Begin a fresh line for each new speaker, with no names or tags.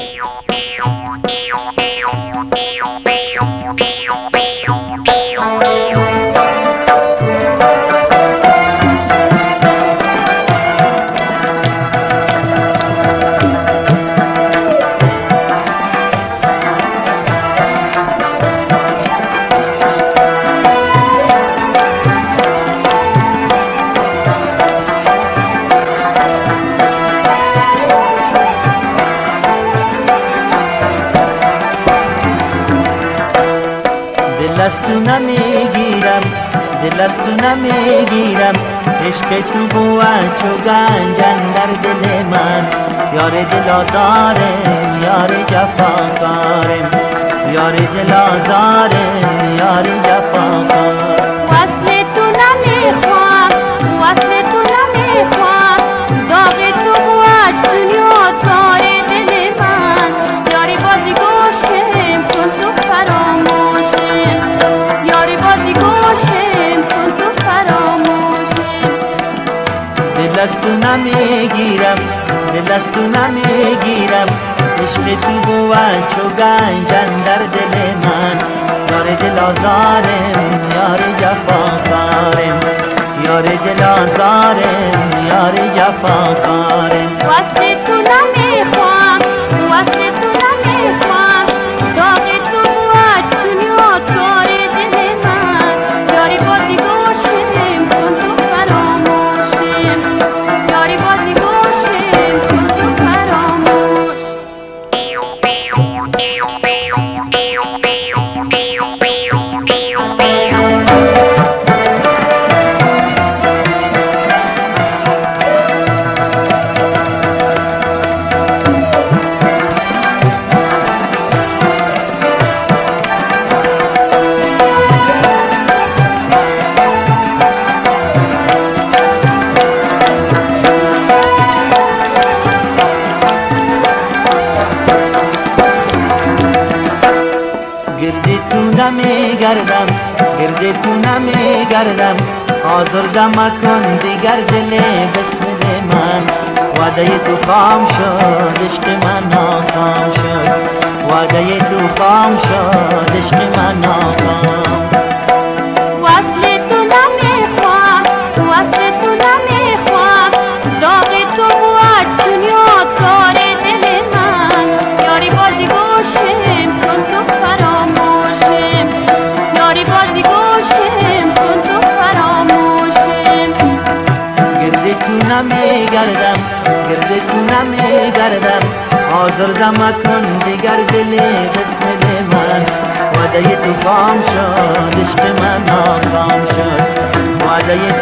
دل از تو نمی‌گیرم دل از تو نمی‌گیرم عشق تو بود چو گنجن در دل من. یار دل آزارم یار جفاکارم. یار دل آزارم یار جفاکارم. نمی‌گیرم دل از تو نمی‌گیرم. عشق تو بود چو گنجن در دل من. یار دل آزارم یار جفاکارم. یار دل آزارم یار جفاکارم. گرد تو نمیگردم گرد تو نمیگردم آزرده مکن دیگر دل بسمل من. وعده تو خام شد عشق من ناکام شد. وعده تو خام شد.
میگردم
گرد تو نمیگردم حاضر زمت کن دیگر دل قسم من. وعده تو خام شد عشق من ناکام شد. وعده